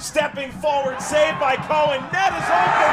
Stepping forward, saved by Cohen. Net is open.